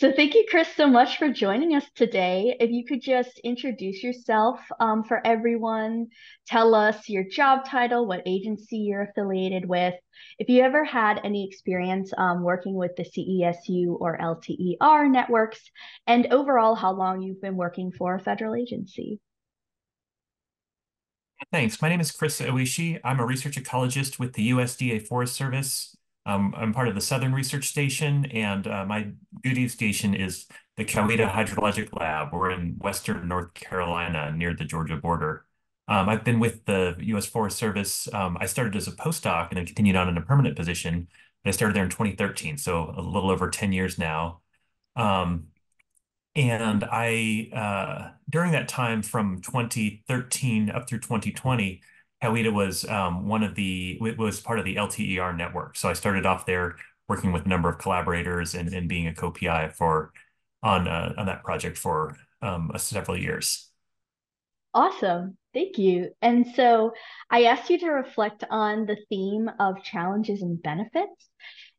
So thank you, Chris, so much for joining us today. If you could just introduce yourself um, for everyone, tell us your job title, what agency you're affiliated with, if you ever had any experience um, working with the CESU or LTER networks, and overall how long you've been working for a federal agency. Thanks. My name is Chris Oishi. I'm a research ecologist with the USDA Forest Service. Um, I'm part of the Southern Research Station, and uh, my duty station is the Coweeta Hydrologic Lab. We're in western North Carolina near the Georgia border. Um, I've been with the U.S. Forest Service. Um, I started as a postdoc and then continued on in a permanent position. I started there in 2013, so a little over 10 years now. Um, and I, uh, during that time from 2013 up through 2020, Coweeta was um, one of the it was part of the LTER network. So I started off there working with a number of collaborators and, and being a co-PI for on uh, on that project for um, several years. Awesome. Thank you. And so I asked you to reflect on the theme of challenges and benefits.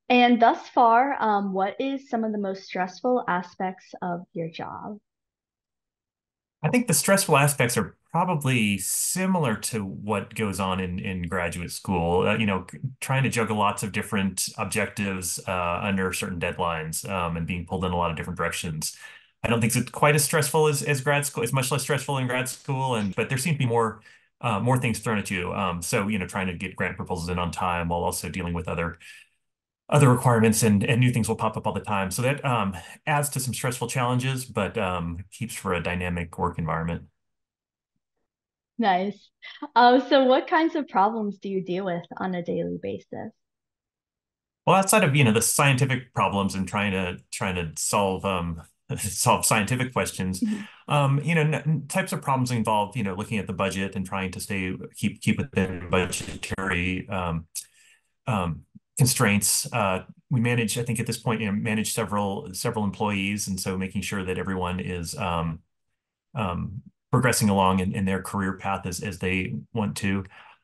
And thus far, um, what is some of the most stressful aspects of your job? I think the stressful aspects are probably similar to what goes on in, in graduate school. Uh, you know, trying to juggle lots of different objectives uh, under certain deadlines um, and being pulled in a lot of different directions. I don't think it's quite as stressful as, as grad school. It's much less stressful in grad school, and but there seem to be more uh, more things thrown at you. Um, so you know, trying to get grant proposals in on time while also dealing with other other requirements and, and new things will pop up all the time. So that um, adds to some stressful challenges, but um, keeps for a dynamic work environment. Nice. Uh, so what kinds of problems do you deal with on a daily basis? Well, outside of, you know, the scientific problems and trying to trying to solve um, solve scientific questions, mm-hmm. um, you know, types of problems involve, you know, looking at the budget and trying to stay keep keep within budgetary um, um, constraints. Uh, we manage, I think, at this point, you know, manage several several employees, and so making sure that everyone is um, um, progressing along in, in their career path as as they want to.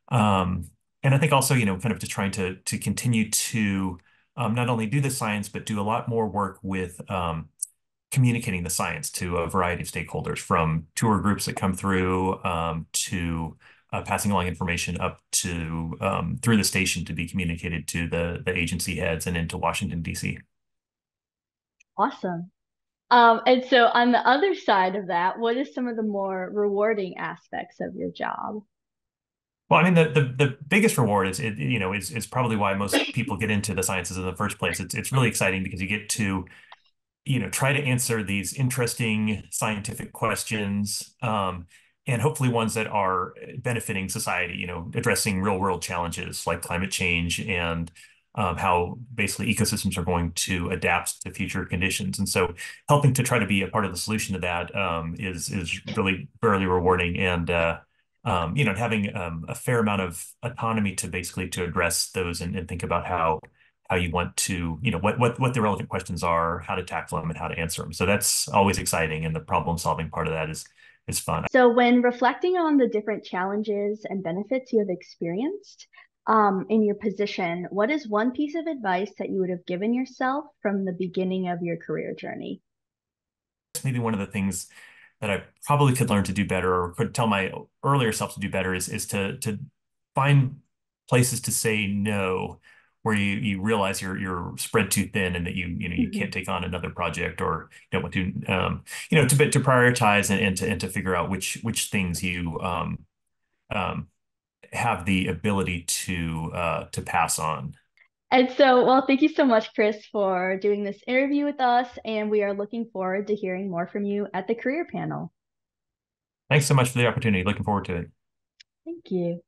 Um, and I think also, you know, kind of just trying to to continue to um, not only do the science, but do a lot more work with um, communicating the science to a variety of stakeholders, from tour groups that come through um, to uh, passing along information up to um, through the station to be communicated to the the agency heads and into Washington D.C. Awesome. Um, and so on the other side of that, what is some of the more rewarding aspects of your job? Well, I mean, the, the the biggest reward is it, you know is is probably why most people get into the sciences in the first place. It's it's really exciting because you get to you know try to answer these interesting scientific questions um, and hopefully ones that are benefiting society. You know, addressing real world challenges like climate change and um, how basically ecosystems are going to adapt to future conditions. And so helping to try to be a part of the solution to that um, is is really fairly rewarding. And uh, um, you know, having um, a fair amount of autonomy to basically to address those and, and think about how how you want to, you know, what what what the relevant questions are, how to tackle them, and how to answer them. So that's always exciting, and the problem solving part of that is is fun. So when reflecting on the different challenges and benefits you have experienced, um, in your position, what is one piece of advice that you would have given yourself from the beginning of your career journey? Maybe one of the things that I probably could learn to do better or could tell my earlier self to do better is is to to find places to say no where you you realize you're you're spread too thin and that you you know you mm-hmm. can't take on another project or you don't want to um, you know to to prioritize and, and to and to figure out which which things you um, um, have the ability to uh, to pass on. And so, well, thank you so much, Chris, for doing this interview with us. And we are looking forward to hearing more from you at the career panel. Thanks so much for the opportunity. Looking forward to it. Thank you.